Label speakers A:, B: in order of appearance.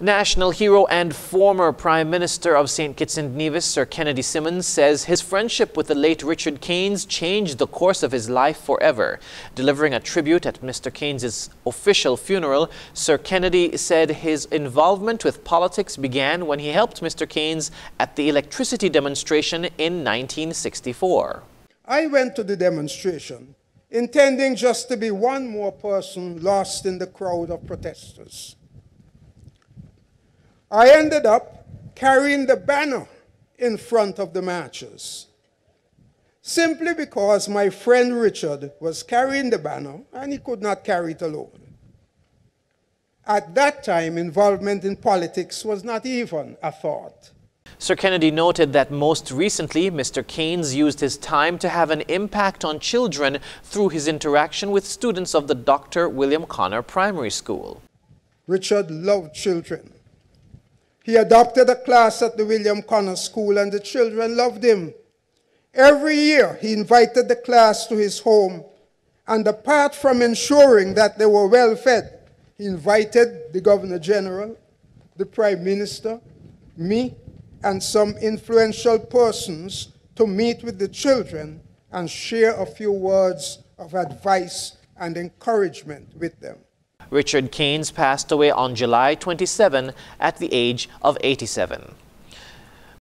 A: National hero and former Prime Minister of St. Kitts and Nevis, Sir Kennedy Simmonds, says his friendship with the late Richard Caines changed the course of his life forever. Delivering a tribute at Mr. Caines' official funeral, Sir Kennedy said his involvement with politics began when he helped Mr. Caines at the electricity demonstration in 1964.
B: I went to the demonstration intending just to be one more person lost in the crowd of protesters. I ended up carrying the banner in front of the marchers simply because my friend Richard was carrying the banner and he could not carry it alone. At that time, involvement in politics was not even a thought.
A: Sir Kennedy noted that most recently, Mr. Caines used his time to have an impact on children through his interaction with students of the Dr. William Connor Primary School.
B: Richard loved children. He adopted a class at the William Connor School and the children loved him. Every year he invited the class to his home and apart from ensuring that they were well fed, he invited the Governor General, the Prime Minister, me, and some influential persons to meet with the children and share a few words of advice and encouragement with them.
A: Richard Caines passed away on July 27 at the age of 87.